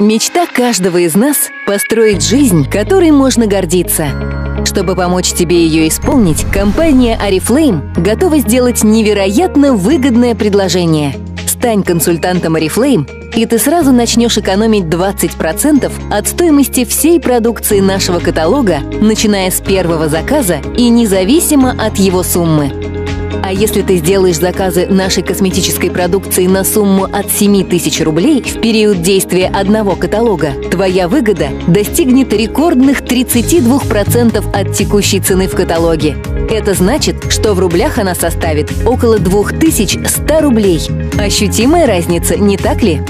Мечта каждого из нас — построить жизнь, которой можно гордиться. Чтобы помочь тебе ее исполнить, компания Oriflame готова сделать невероятно выгодное предложение. Стань консультантом Oriflame, и ты сразу начнешь экономить 20% от стоимости всей продукции нашего каталога, начиная с первого заказа и независимо от его суммы. А если ты сделаешь заказы нашей косметической продукции на сумму от 7 тысяч рублей в период действия одного каталога, твоя выгода достигнет рекордных 32% от текущей цены в каталоге. Это значит, что в рублях она составит около 2100 рублей. Ощутимая разница, не так ли?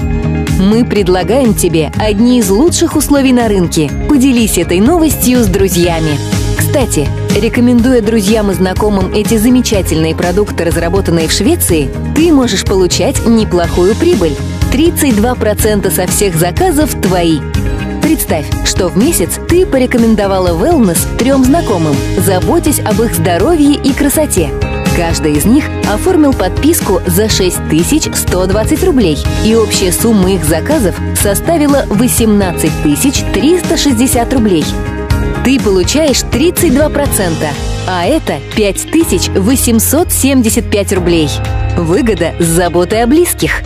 Мы предлагаем тебе одни из лучших условий на рынке. Поделись этой новостью с друзьями. Кстати, рекомендуя друзьям и знакомым эти замечательные продукты, разработанные в Швеции, ты можешь получать неплохую прибыль. 32% со всех заказов твои. Представь, что в месяц ты порекомендовала wellness трем знакомым, заботясь об их здоровье и красоте. Каждый из них оформил подписку за 6120 рублей, и общая сумма их заказов составила 18 360 рублей ты получаешь 32%, а это 5875 рублей. Выгода с заботой о близких.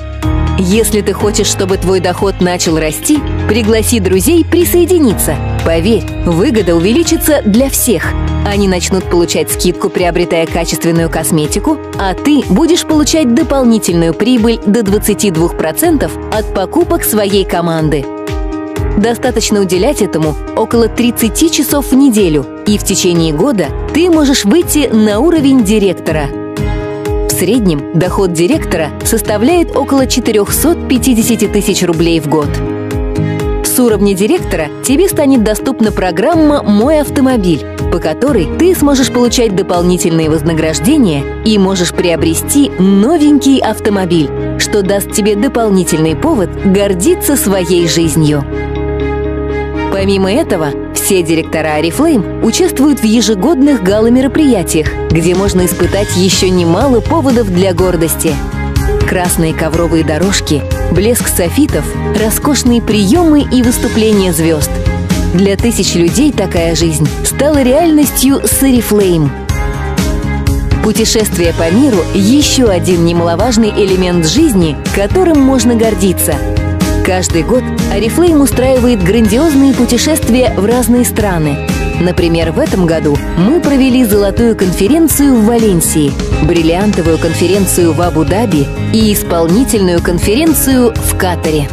Если ты хочешь, чтобы твой доход начал расти, пригласи друзей присоединиться. Поверь, выгода увеличится для всех. Они начнут получать скидку, приобретая качественную косметику, а ты будешь получать дополнительную прибыль до 22% от покупок своей команды. Достаточно уделять этому около 30 часов в неделю, и в течение года ты можешь выйти на уровень директора. В среднем доход директора составляет около 450 тысяч рублей в год. С уровня директора тебе станет доступна программа «Мой автомобиль», по которой ты сможешь получать дополнительные вознаграждения и можешь приобрести новенький автомобиль, что даст тебе дополнительный повод гордиться своей жизнью. Помимо этого, все директора Oriflame участвуют в ежегодных гала-мероприятиях, где можно испытать еще немало поводов для гордости. Красные ковровые дорожки, блеск софитов, роскошные приемы и выступления звезд. Для тысяч людей такая жизнь стала реальностью с Oriflame. Путешествие по миру – еще один немаловажный элемент жизни, которым можно гордиться – Каждый год Арифлейм устраивает грандиозные путешествия в разные страны. Например, в этом году мы провели золотую конференцию в Валенсии, бриллиантовую конференцию в Абу-Даби и исполнительную конференцию в Катаре.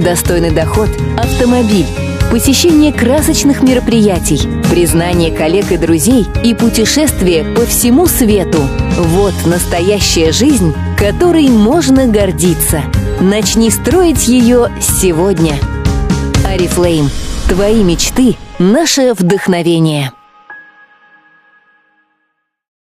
Достойный доход, автомобиль, посещение красочных мероприятий, признание коллег и друзей и путешествие по всему свету. Вот настоящая жизнь, которой можно гордиться – Начни строить ее сегодня. Арифлейм. Твои мечты – наше вдохновение.